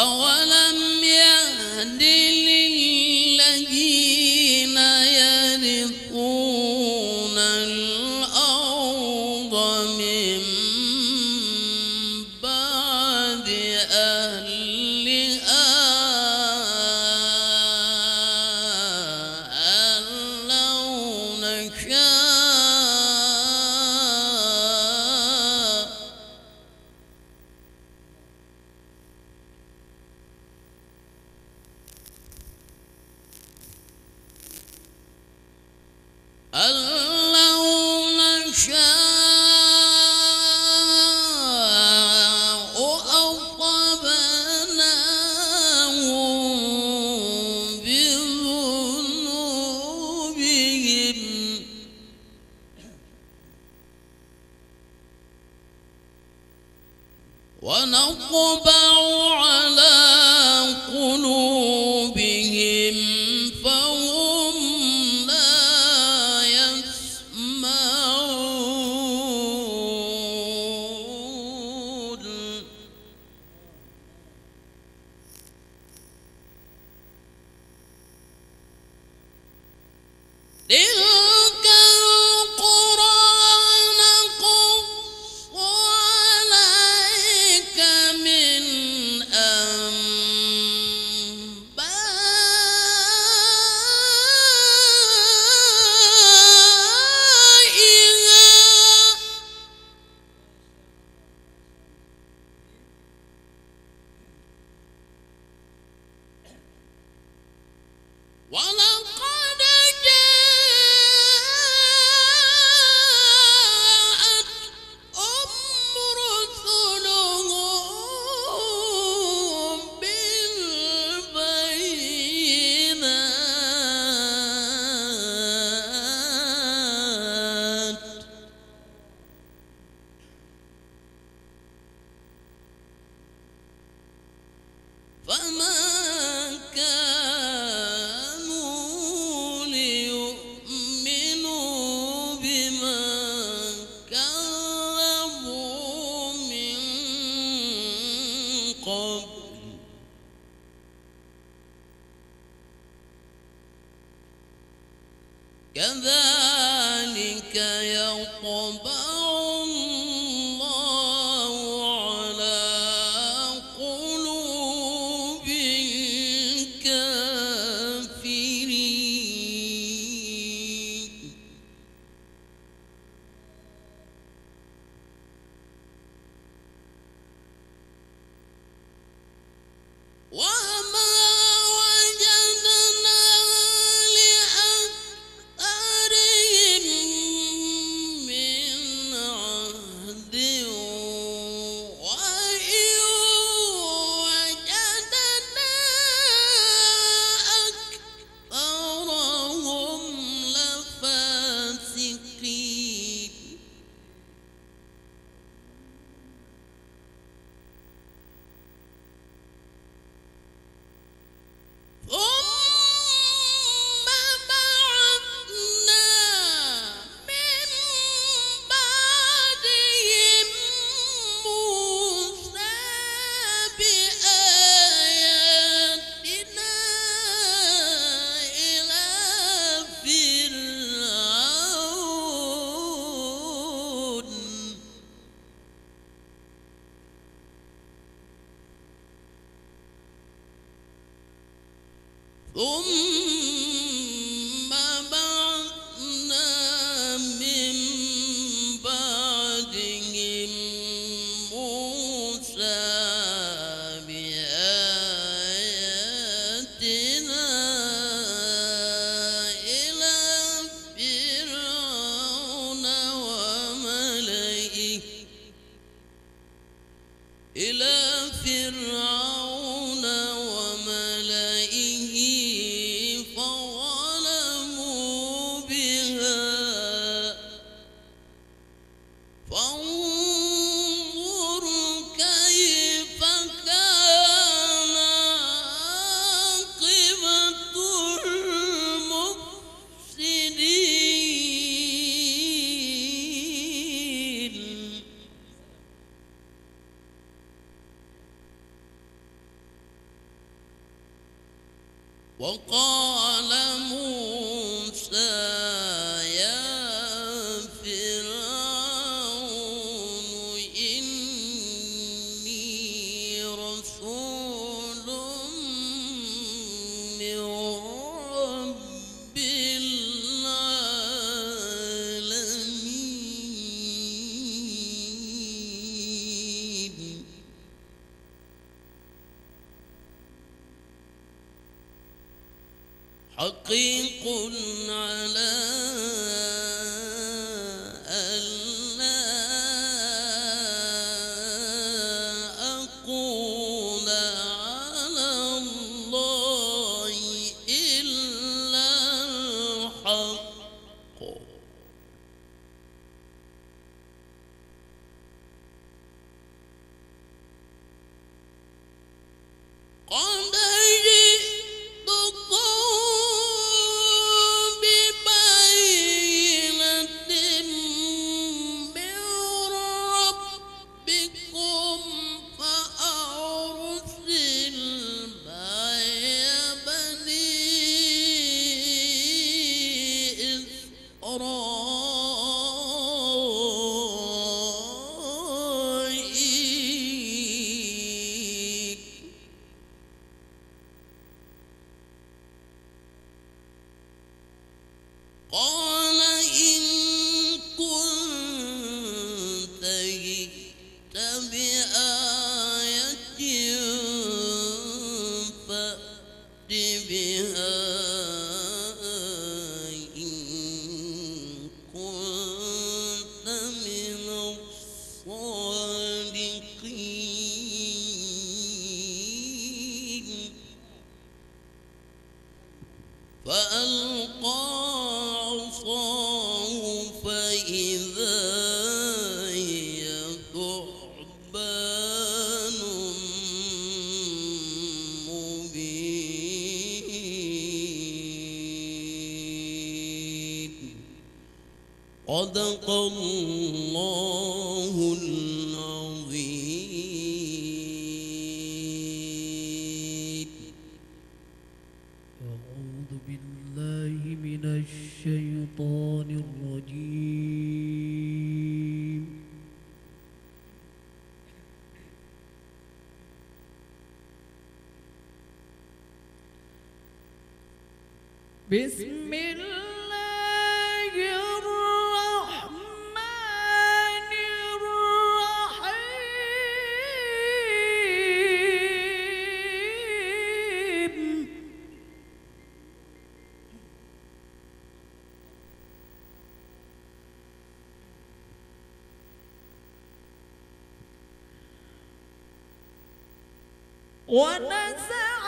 أولم فما Um بها صدق الله ونزع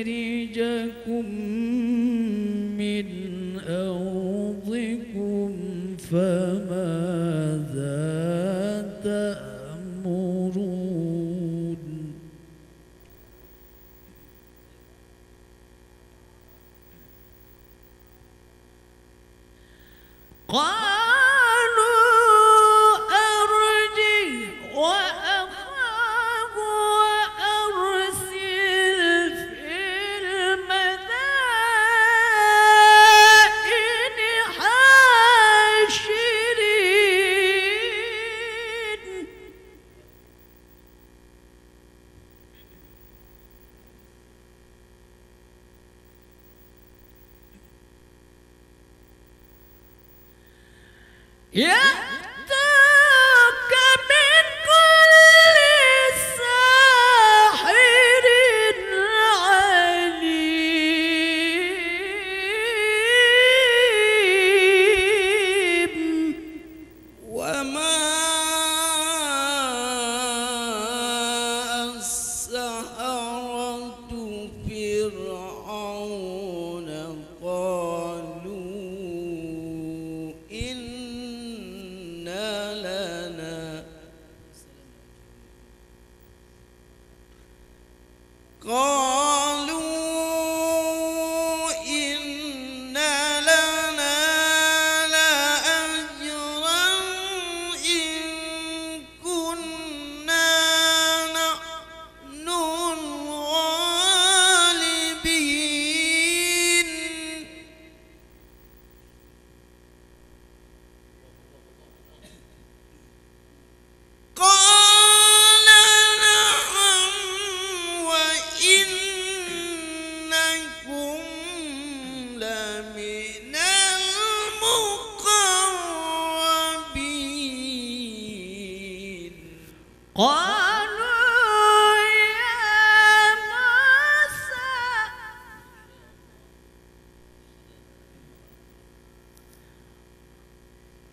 يخرجكم من أرضكم فماذا Yeah!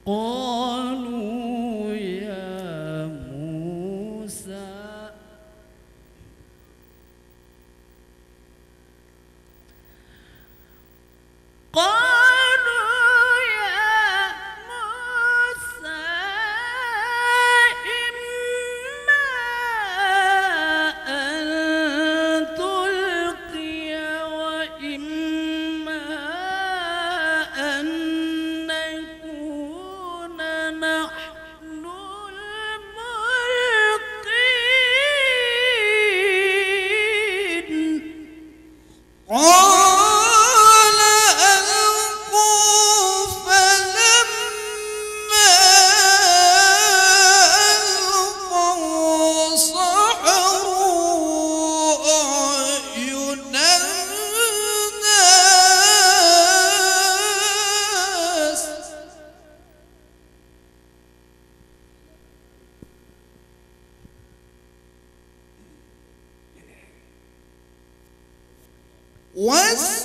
哦。What's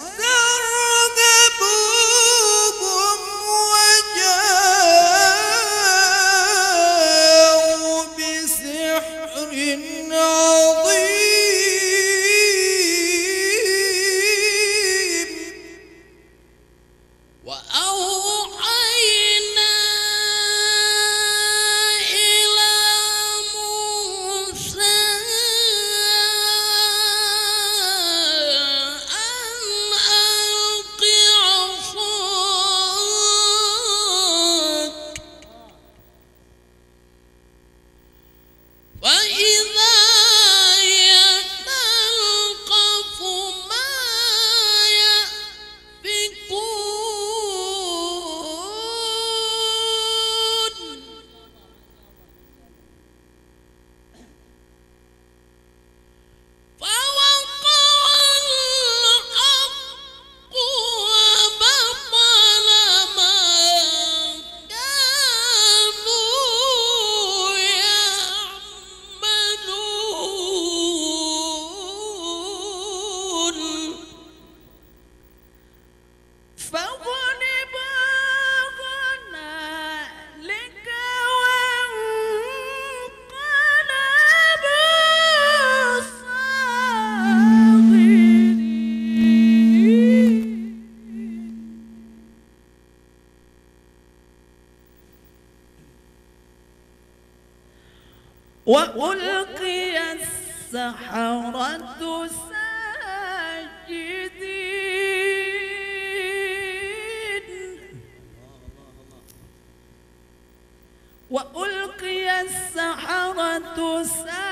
وألقي السحرة ساجدين. وألقي السحرة ساجدين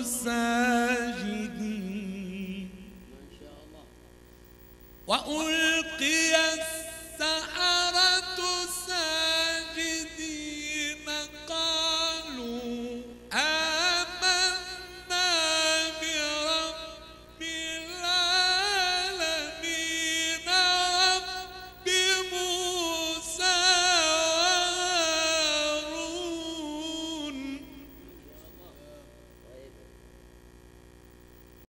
الساجدين. وأول